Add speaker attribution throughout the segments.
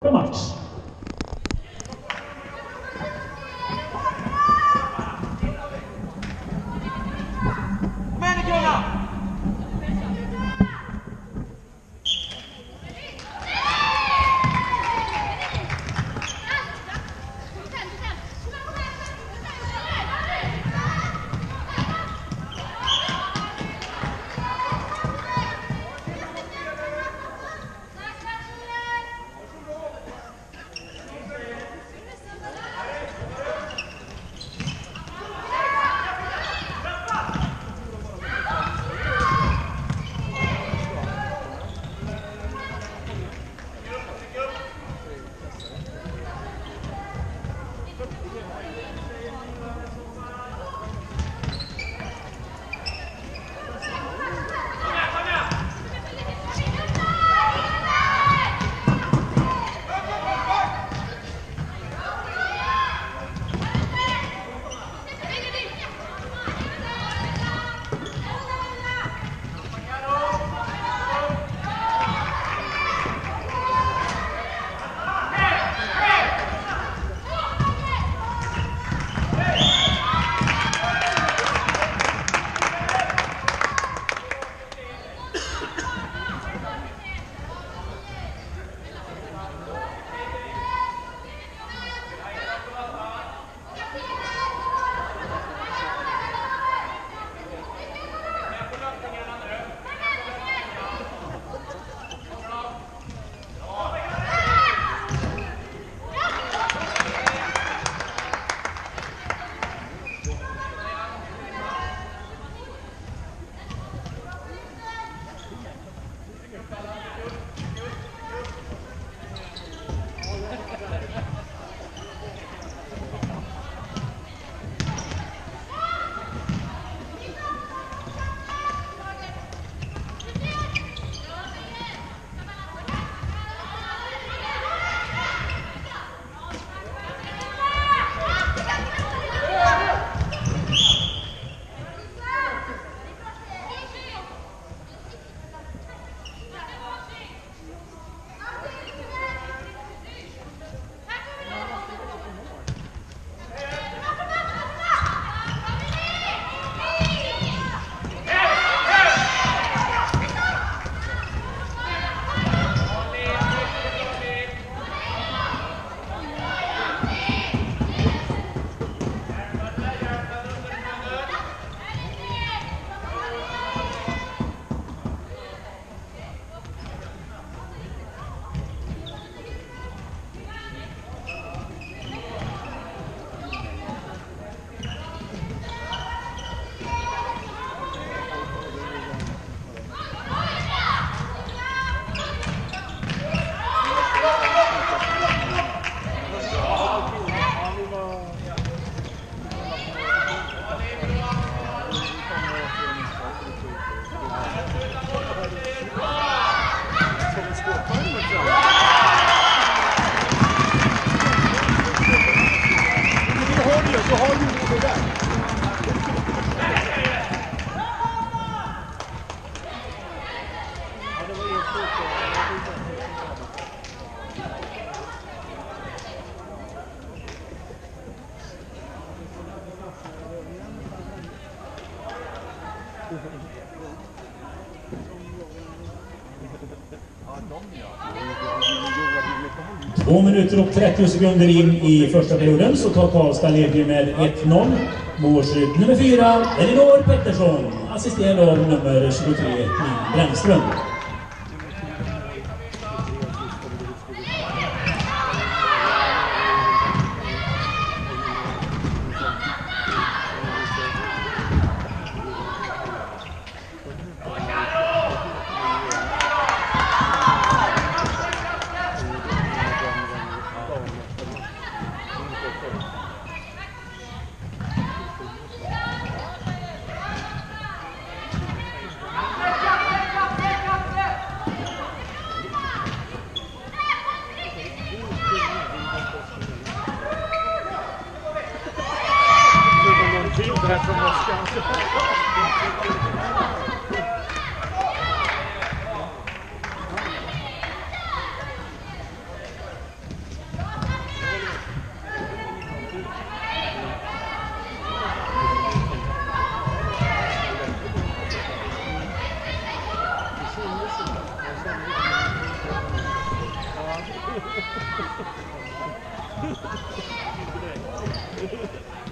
Speaker 1: Até mais. Två minuter och 30 sekunder in i första perioden så tar Karlstad ledningen med 1-0. Målskytt nummer 4, Elinor Pettersson, assisterad av nummer 23, Nina Brännström. Thank you.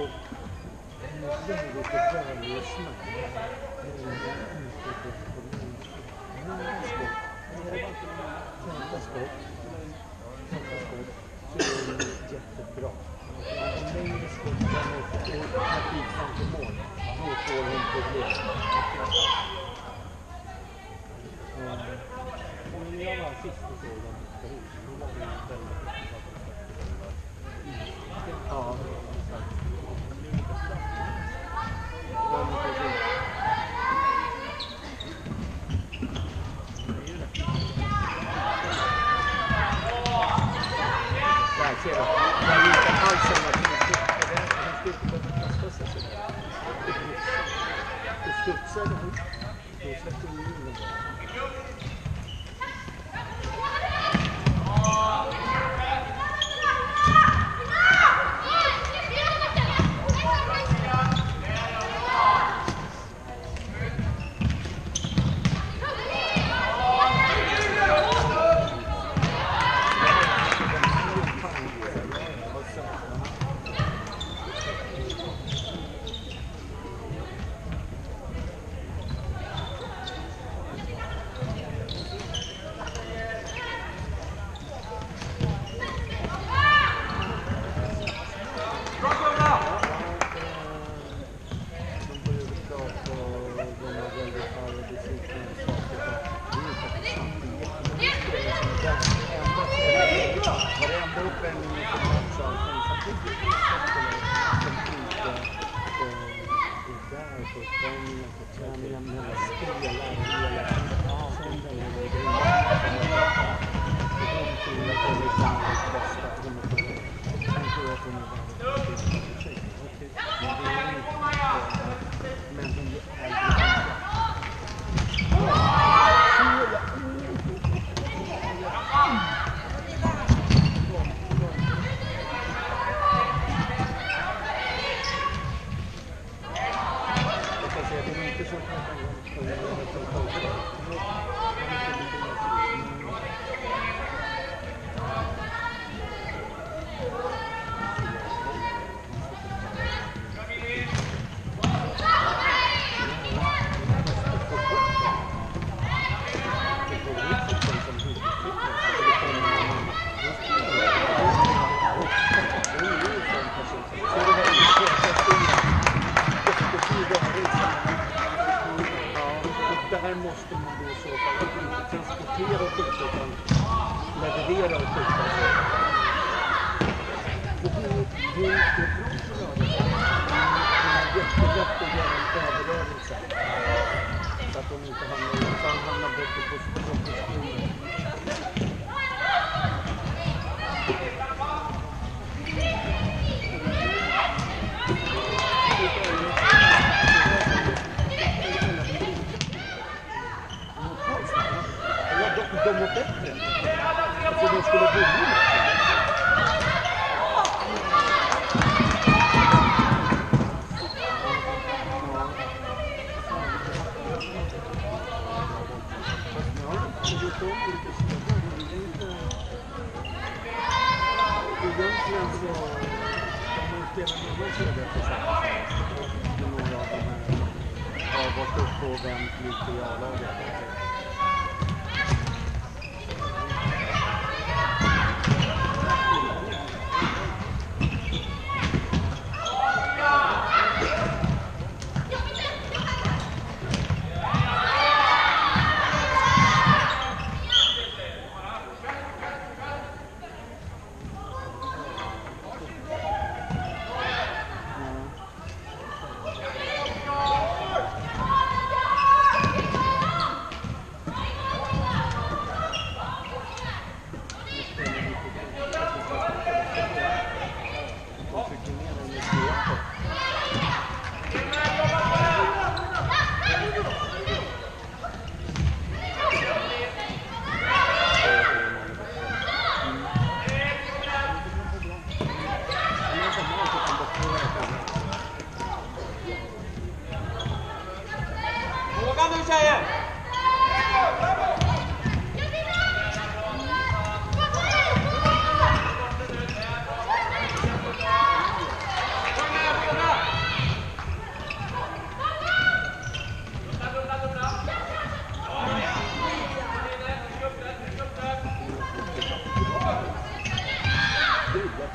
Speaker 1: 后，你任何的这样的模式，那个你这个不能去，那个是狗，那个是狗，那个是狗，那个是狗，这个也很不好。Mängden skott kommer och Martin fram till mål. Då får hon problem. markera. Det är inte alls en markering. Det är en jättelätt att göra en överrörelse. Så att de inte hamnar i... Så hamnar bort på positionen. var bättre. Alltså de skulle ha vunnit. egentligen var, man spelar någon några har varit uppe och vänt lite i A-laget.